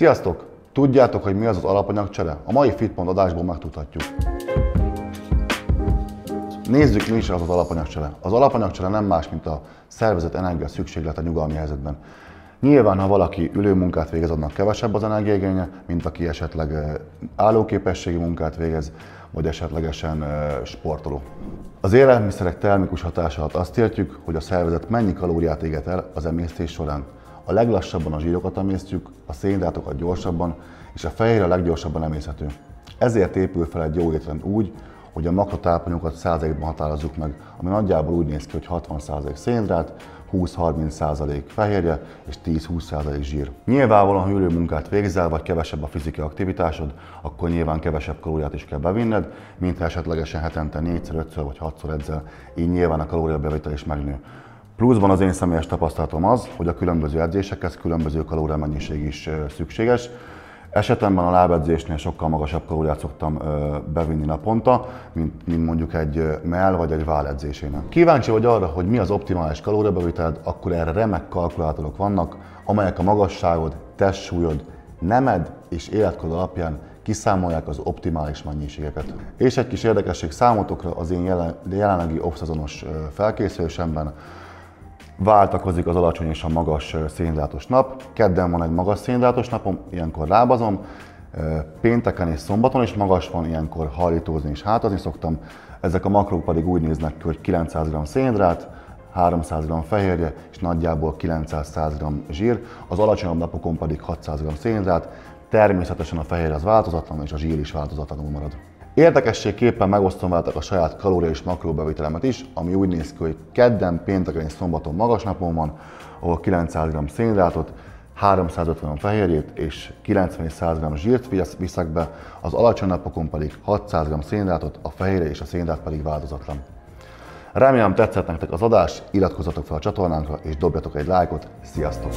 Sziasztok! Tudjátok, hogy mi az az alapanyagcsere? A mai Fitpont adásból megtudhatjuk. Nézzük, mi is az az alapanyagcsere. Az alapanyagcsere nem más, mint a szervezet energia szükséglete nyugalmi helyzetben. Nyilván, ha valaki ülőmunkát végez, annak kevesebb az energiaigénye, mint aki esetleg állóképességi munkát végez, vagy esetlegesen sportoló. Az élelmiszerek termikus hatása alatt azt értjük, hogy a szervezet mennyi kalóriát éget el az emésztés során. A leglassabban a zsírokat emésztjük, a szénhidrátokat gyorsabban, és a fehér a leggyorsabban emészhető. Ezért épül fel egy jó étrend úgy, hogy a makrotápanyagokat százalékban határozzuk meg, ami nagyjából úgy néz ki, hogy 60% szénhidrát, 20-30% fehérje és 10-20% zsír. Nyilvánvalóan, ha ülő munkát végzel, vagy kevesebb a fizikai aktivitásod, akkor nyilván kevesebb kalóriát is kell bevinned, mint ha esetlegesen hetente 4-szer, 5 vagy 6-szor edzel, így nyilván a kalóriabevitel is megnő. Pluszban az én személyes tapasztalatom az, hogy a különböző edzésekhez különböző kalóriamennyiség is szükséges. Esetemben a lábedzésnél sokkal magasabb kalóriát szoktam bevinni naponta, mint, mint mondjuk egy mell vagy egy válledzésének. Kíváncsi vagy arra, hogy mi az optimális kalóriabeviteled, akkor erre remek kalkulátorok vannak, amelyek a magasságod, testsúlyod, nemed és életkod alapján kiszámolják az optimális mennyiségeket. És egy kis érdekesség számotokra az én jelen, jelenlegi off felkészülésemben, váltakozik az alacsony és a magas szénhidrátos nap. Kedden van egy magas szénhidrátos napom, ilyenkor lábazom, pénteken és szombaton is magas van, ilyenkor hajlítózni és hátazni szoktam. Ezek a makrók pedig úgy néznek ki, hogy 900 g szénhidrát, 300 g fehérje és nagyjából 900 g zsír, az alacsonyabb napokon pedig 600 g szénhidrát, természetesen a fehér az változatlan és a zsír is változatlanul marad. Érdekességképpen megosztom veletek a saját kalória és makróbevitelemet is, ami úgy néz ki, hogy kedden, pénteken és szombaton magas napon van, ahol 900 g szénhidrátot, 350 fehérjét és 90 és 100 g zsírt viszek be, az alacsony napokon pedig 600 g szénhidrátot, a fehérje és a szénhidrát pedig változatlan. Remélem tetszett nektek az adás, iratkozzatok fel a csatornánkra és dobjatok egy lájkot, sziasztok!